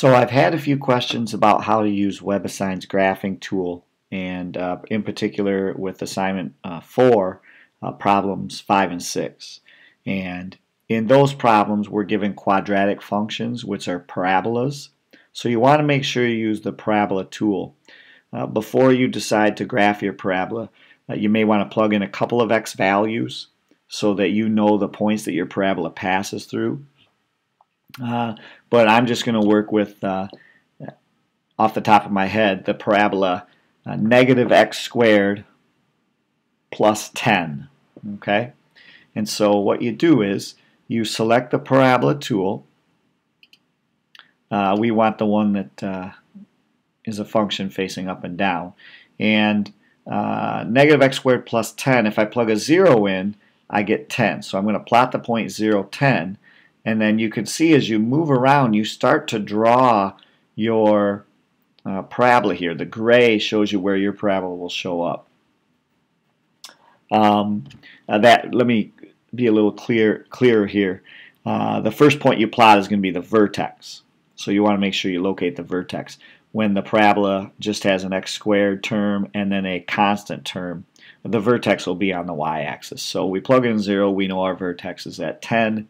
So I've had a few questions about how to use WebAssign's graphing tool and uh, in particular with assignment uh, 4, uh, problems 5 and 6. And in those problems we're given quadratic functions which are parabolas. So you want to make sure you use the parabola tool. Uh, before you decide to graph your parabola, uh, you may want to plug in a couple of x values so that you know the points that your parabola passes through. Uh, but I'm just going to work with, uh, off the top of my head, the parabola uh, negative x squared plus 10. Okay? And so what you do is you select the parabola tool. Uh, we want the one that uh, is a function facing up and down. And uh, negative x squared plus 10, if I plug a 0 in, I get 10. So I'm going to plot the point 0, 10. And then you can see as you move around, you start to draw your uh, parabola here. The gray shows you where your parabola will show up. Um, uh, that let me be a little clear clearer here. Uh, the first point you plot is going to be the vertex. So you want to make sure you locate the vertex. When the parabola just has an x squared term and then a constant term, the vertex will be on the y-axis. So we plug in 0, we know our vertex is at 10.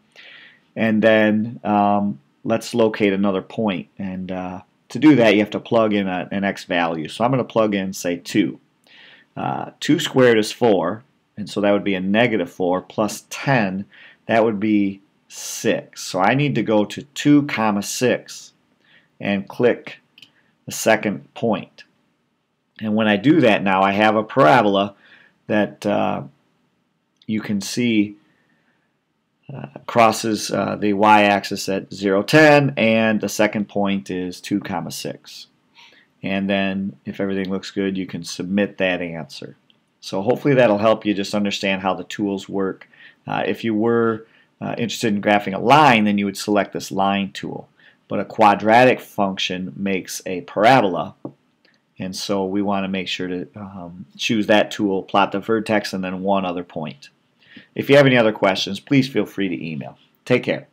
And then um, let's locate another point. And uh, to do that, you have to plug in a, an x value. So I'm going to plug in, say, 2. Uh, 2 squared is 4, and so that would be a negative 4 plus 10. That would be 6. So I need to go to 2 comma 6 and click the second point. And when I do that now, I have a parabola that uh, you can see uh, crosses uh, the y-axis at 0, 10, and the second point is 2 comma 6. And then if everything looks good, you can submit that answer. So hopefully that'll help you just understand how the tools work. Uh, if you were uh, interested in graphing a line, then you would select this line tool. But a quadratic function makes a parabola, and so we want to make sure to um, choose that tool, plot the vertex, and then one other point. If you have any other questions, please feel free to email. Take care.